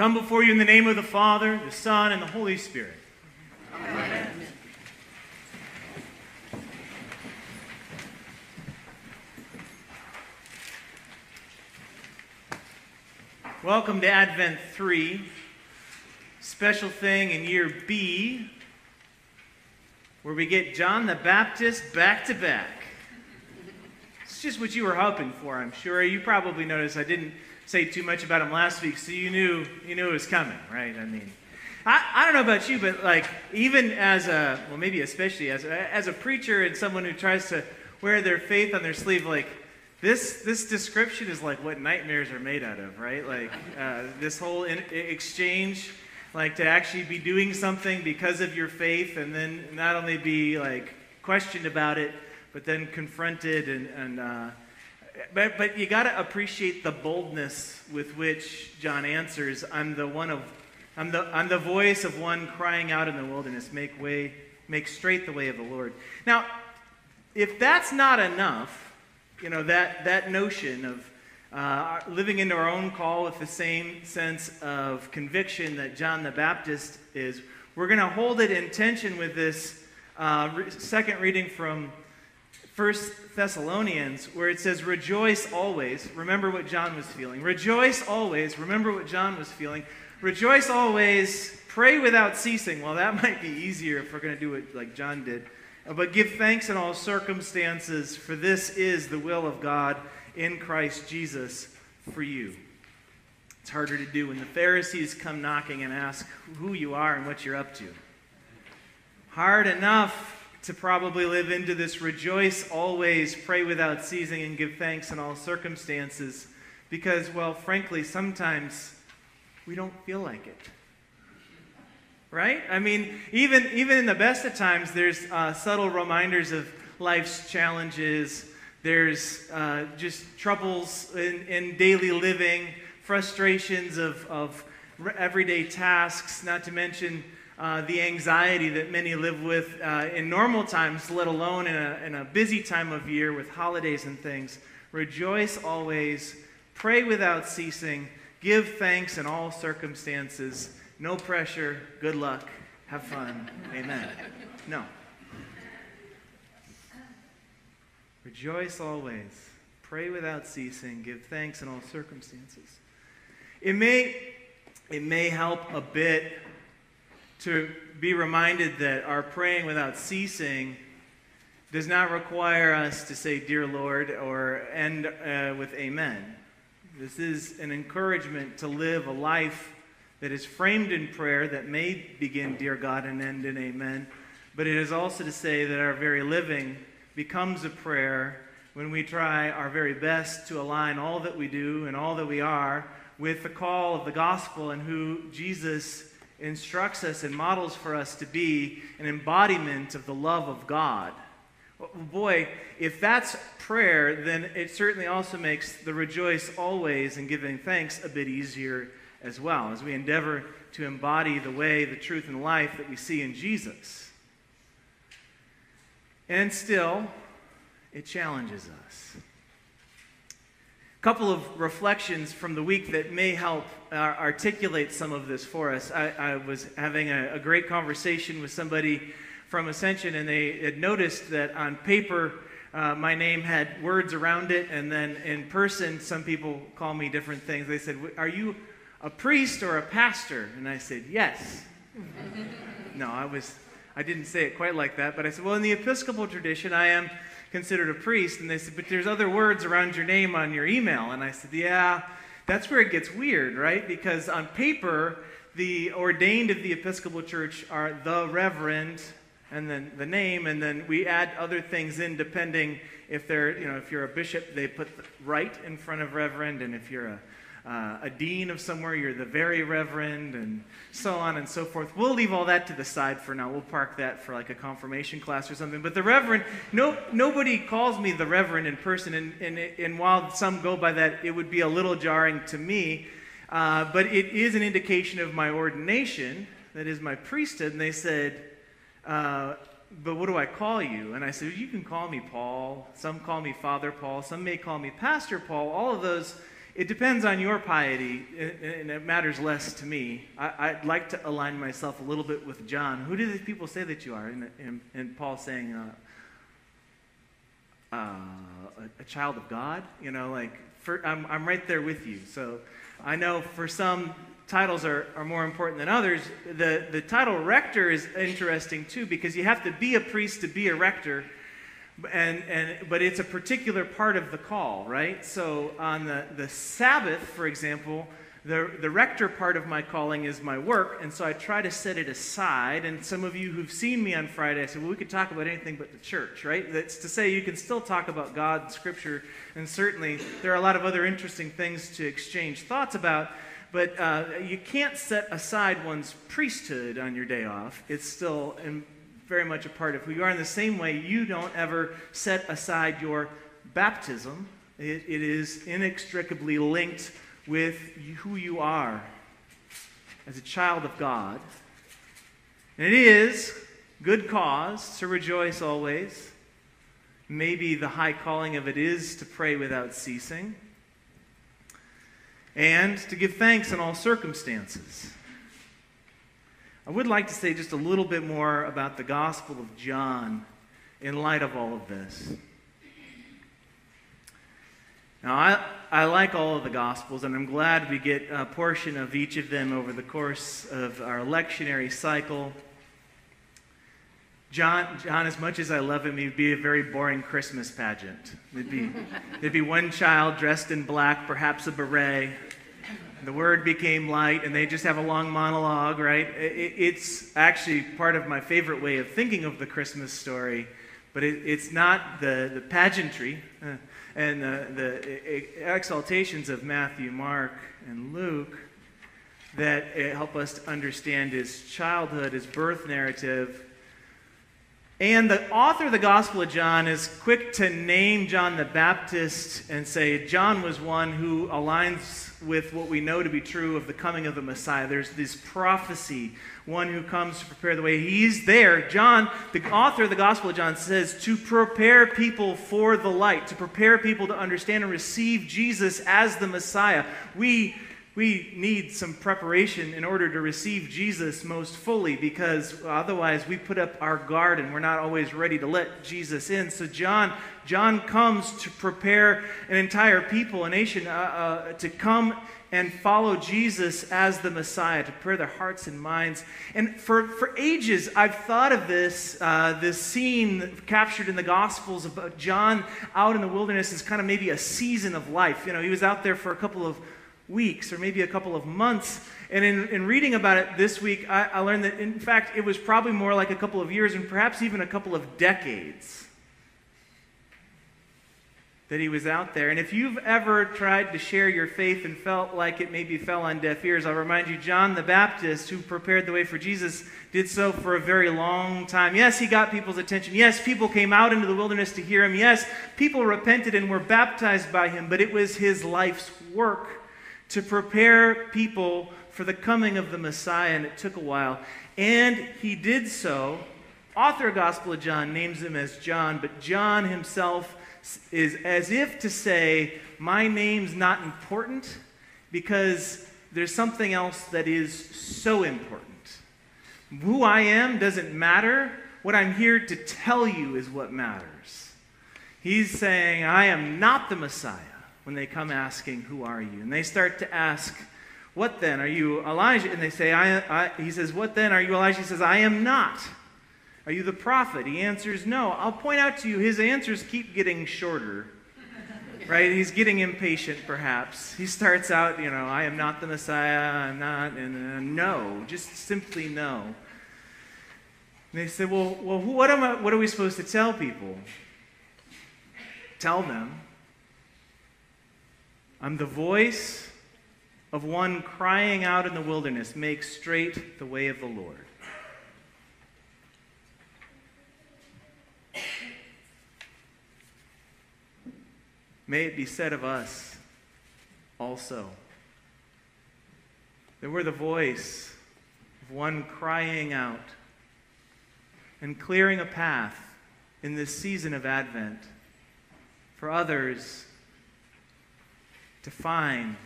come before you in the name of the Father, the Son, and the Holy Spirit. Amen. Welcome to Advent 3. Special thing in year B, where we get John the Baptist back to back. It's just what you were hoping for, I'm sure. You probably noticed I didn't say too much about him last week, so you knew you knew it was coming, right? I mean, I, I don't know about you, but like even as a well, maybe especially as a, as a preacher and someone who tries to wear their faith on their sleeve, like this this description is like what nightmares are made out of, right? Like uh, this whole in, exchange, like to actually be doing something because of your faith, and then not only be like questioned about it, but then confronted and and. Uh, but, but you got to appreciate the boldness with which John answers. I'm the one of, I'm the, I'm the voice of one crying out in the wilderness, make way, make straight the way of the Lord. Now, if that's not enough, you know, that, that notion of uh, living into our own call with the same sense of conviction that John the Baptist is, we're going to hold it in tension with this uh, re- second reading from First Thessalonians, where it says, Rejoice always. Remember what John was feeling. Rejoice always. Remember what John was feeling. Rejoice always. Pray without ceasing. Well, that might be easier if we're going to do it like John did. But give thanks in all circumstances, for this is the will of God in Christ Jesus for you. It's harder to do when the Pharisees come knocking and ask who you are and what you're up to. Hard enough to probably live into this rejoice always, pray without ceasing, and give thanks in all circumstances because, well, frankly, sometimes we don't feel like it right? I mean, even, even in the best of times, there's uh, subtle reminders of life's challenges. There's uh, just troubles in, in daily living, frustrations of, of everyday tasks, not to mention uh, the anxiety that many live with uh, in normal times, let alone in a, in a busy time of year with holidays and things. Rejoice always, pray without ceasing, give thanks in all circumstances no pressure, good luck, have fun, amen. No. Rejoice always, pray without ceasing, give thanks in all circumstances. It may, it may help a bit to be reminded that our praying without ceasing does not require us to say, Dear Lord, or end uh, with Amen. This is an encouragement to live a life that is framed in prayer that may begin, Dear God, and end in Amen. But it is also to say that our very living becomes a prayer when we try our very best to align all that we do and all that we are with the call of the gospel and who Jesus instructs us and models for us to be an embodiment of the love of God. Well, boy, if that's prayer, then it certainly also makes the rejoice always and giving thanks a bit easier as well as we endeavor to embody the way, the truth, and life that we see in Jesus. And still, it challenges us. Couple of reflections from the week that may help uh, articulate some of this for us. I, I was having a, a great conversation with somebody from Ascension, and they had noticed that on paper, uh, my name had words around it, and then in person, some people call me different things. They said, Are you a priest or a pastor? And I said, Yes. no, I was I didn't say it quite like that, but I said, Well, in the Episcopal tradition, I am considered a priest. And they said, But there's other words around your name on your email. And I said, Yeah, that's where it gets weird, right? Because on paper, the ordained of the Episcopal Church are the Reverend and then the name, and then we add other things in depending if they're, you know, if you're a bishop, they put the right in front of Reverend, and if you're a uh, a dean of somewhere, you're the very reverend, and so on and so forth. We'll leave all that to the side for now. We'll park that for like a confirmation class or something. But the reverend, no, nobody calls me the reverend in person, and, and, and while some go by that, it would be a little jarring to me. Uh, but it is an indication of my ordination, that is my priesthood. And they said, uh, but what do I call you? And I said, you can call me Paul. Some call me Father Paul. Some may call me Pastor Paul. All of those it depends on your piety, and it matters less to me. I, would like to align myself a little bit with John. Who do these people say that you are? And, Paul saying, uh, uh, a, a, child of God? You know, like, for, I'm, I'm right there with you. So I know for some, titles are, are more important than others. The, the title rector is interesting too because you have to be a priest to be a rector and, and, but it's a particular part of the call, right? So on the, the Sabbath, for example, the, the rector part of my calling is my work, and so I try to set it aside. And some of you who've seen me on Friday, I said, well, we could talk about anything but the church, right? That's to say you can still talk about God, and Scripture, and certainly there are a lot of other interesting things to exchange thoughts about. But uh, you can't set aside one's priesthood on your day off. It's still very much a part of who you are. In the same way, you don't ever set aside your baptism, it, it is inextricably linked with who you are as a child of God. And it is good cause to rejoice always. Maybe the high calling of it is to pray without ceasing and to give thanks in all circumstances. I would like to say just a little bit more about the Gospel of John in light of all of this. Now, I, I like all of the Gospels, and I'm glad we get a portion of each of them over the course of our lectionary cycle. John, John, as much as I love him, he'd be a very boring Christmas pageant. There'd be, there'd be one child dressed in black, perhaps a beret, the word became light, and they just have a long monologue, right? It's actually part of my favorite way of thinking of the Christmas story, but it's not the, the pageantry uh, and the, the exaltations of Matthew, Mark, and Luke that help us to understand his childhood, his birth narrative. And the author of the Gospel of John is quick to name John the Baptist and say John was one who aligns with what we know to be true of the coming of the Messiah. There's this prophecy, one who comes to prepare the way. He's there. John, the author of the Gospel of John, says to prepare people for the light, to prepare people to understand and receive Jesus as the Messiah. We we need some preparation in order to receive Jesus most fully because otherwise we put up our guard and we're not always ready to let Jesus in. So John John comes to prepare an entire people, a nation, uh, uh, to come and follow Jesus as the Messiah, to prepare their hearts and minds. And for, for ages, I've thought of this, uh, this scene captured in the Gospels about John out in the wilderness as kind of maybe a season of life. You know, he was out there for a couple of weeks or maybe a couple of months. And in, in reading about it this week, I, I learned that, in fact, it was probably more like a couple of years and perhaps even a couple of decades that he was out there. And if you've ever tried to share your faith and felt like it maybe fell on deaf ears, I'll remind you John the Baptist, who prepared the way for Jesus, did so for a very long time. Yes, he got people's attention. Yes, people came out into the wilderness to hear him. Yes, people repented and were baptized by him, but it was his life's work to prepare people for the coming of the Messiah, and it took a while. And he did so. Author of Gospel of John names him as John, but John himself is as if to say, My name's not important because there's something else that is so important. Who I am doesn't matter. What I'm here to tell you is what matters. He's saying, I am not the Messiah when they come asking, Who are you? And they start to ask, What then? Are you Elijah? And they say, I, I, He says, What then? Are you Elijah? He says, I am not. Are you the prophet? He answers, No. I'll point out to you, his answers keep getting shorter. Right? He's getting impatient, perhaps. He starts out, you know, I am not the Messiah, I'm not, and uh, no, just simply no. And they say, Well, well what, am I, what are we supposed to tell people? Tell them, I'm the voice of one crying out in the wilderness, Make straight the way of the Lord. May it be said of us also that we're the voice of one crying out and clearing a path in this season of Advent for others to find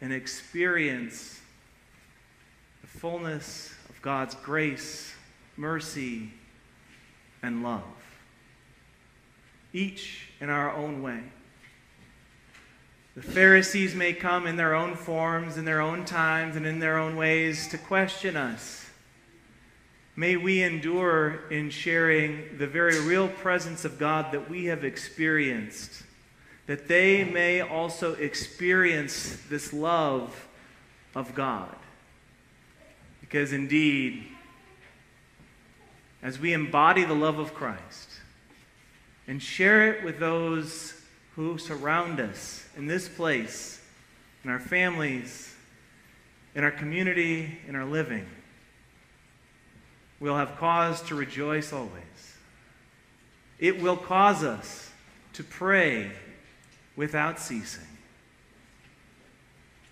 and experience the fullness of God's grace, mercy, and love. Each in our own way. The Pharisees may come in their own forms, in their own times, and in their own ways to question us. May we endure in sharing the very real presence of God that we have experienced, that they may also experience this love of God. Because indeed, as we embody the love of Christ and share it with those who surround us in this place, in our families, in our community, in our living, we'll have cause to rejoice always. It will cause us to pray without ceasing,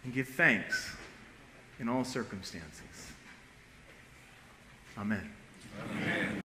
and give thanks in all circumstances. Amen. Amen.